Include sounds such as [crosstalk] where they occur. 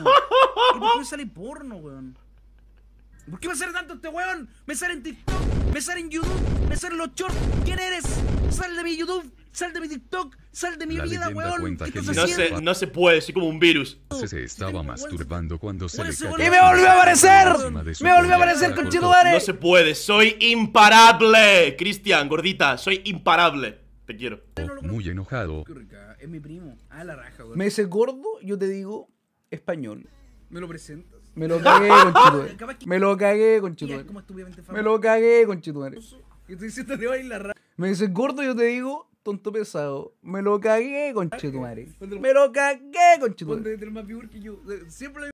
¿Y por qué me sale porno, weón? ¿Por qué me sale tanto este weón? Me sale en TikTok, me sale en YouTube, me salen los shorts. ¿Quién eres? Sal de mi YouTube, sal de mi TikTok, sal de mi La vida, weón. que No se, no se puede, soy como un virus. Se, se estaba masturbando cuando se le cayó. ¡Y me volvió a aparecer! ¡Me volvió a aparecer, La cortó. conchetumare! No se puede, soy imparable. Cristian, gordita, soy imparable. Te quiero. Muy enojado, es mi primo. Ah, la raja, weón. Me dice gordo, yo te digo español. ¿Me lo presentas? Me lo cagué, [laughs] que- Me lo cagué, estúpidamente Me lo cagué, conchetumare. Y la. Me dice gordo, yo te digo tonto pesado. Me lo cagué, conchetumare. Me lo cagué, que yo. Siempre